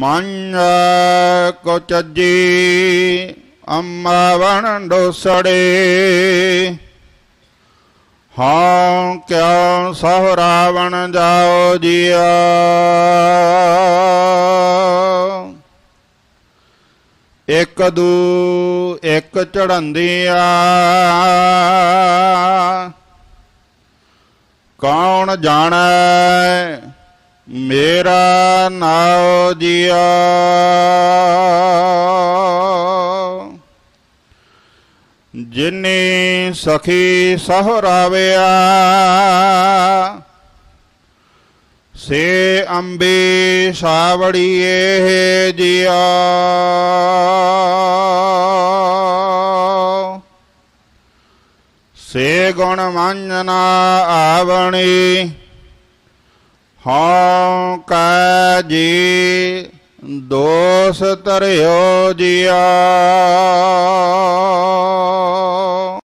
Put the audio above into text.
ਮੰਨ ਕੋ ਚੱਜੀ, ਅੰਮਾ ਵਣ ਡੋਸੜੇ ਹਾਂ, ਕਿਉ ਸਹੁ ਰਾਵਣ ਜਾਓ ਜੀਆ। ਇੱਕ ਦੂ, ਇੱਕ ਚੜੰਦੀਆਂ। ਕੌਣ ਜਾਣੈ ਮੇਰਾ ਨਾਉ ਜਿਆ। ਜਿਨੀ ਸਖੀ ਸਹਰਾਵਿਆ ਸੇ ਅੰਬੇ ਸਾਵੜੀਏ ਜੀਆ। ਸੇ ਗੁਣ ਮੰਨਨਾ ਆਵਣੀ ਹਉ ਕੈ ਜੀ ਦੋਸ ਤਰਿਓ ਜੀਆ।